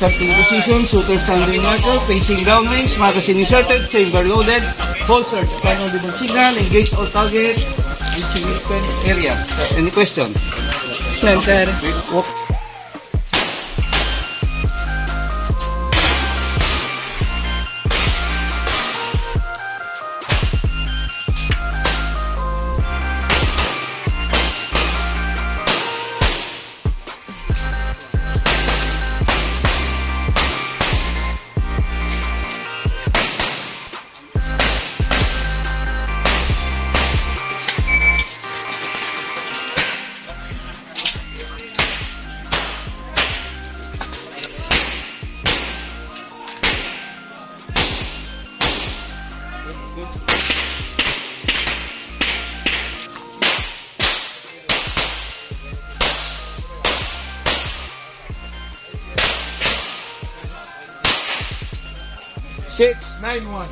Starting position, shooter standing marker, facing down range, magazine inserted, chamber loaded, holsters, final demand signal, engage all targets, reaching weapon area. Any question? None, sir. Six, nine, one.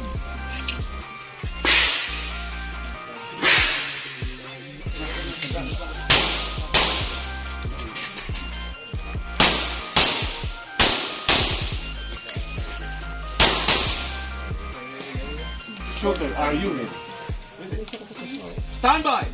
Shooter, are you ready? Stand by.